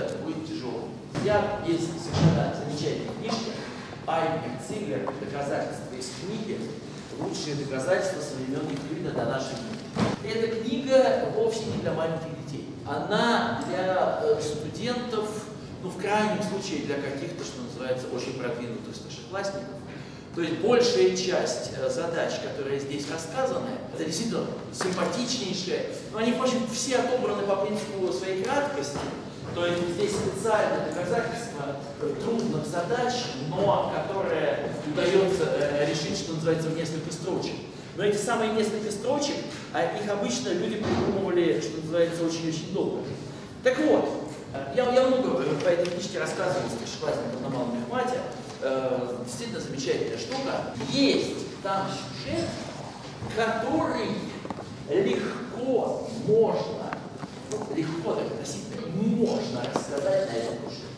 это будет тяжело. Я есть совершенно замечательная книжка Айвер Циглер «Доказательства из книги. Лучшие доказательства со времен Евклида до нашей дней». Эта книга вовсе не для маленьких детей. Она для э, студентов, ну, в крайнем случае, для каких-то, что называется, очень продвинутых старшеклассников. То есть большая часть э, задач, которые здесь рассказаны, это действительно симпатичнейшие, но они, впрочем, все отобраны по принципу своей краткости. То есть здесь специальное доказательство трудных задач, но которые удается э, решить, что называется, в несколько строчек. Но эти самые несколько строчек, а их обычно люди придумывали, что называется, очень-очень долго. Так вот, э, я, я много по этой книжке рассказывал старшеклассникам на малом мехмате. Э, действительно замечательная штука. Есть там сюжет, который легко можно, ну, легко так относительно, можно рассказать на эту кушетку.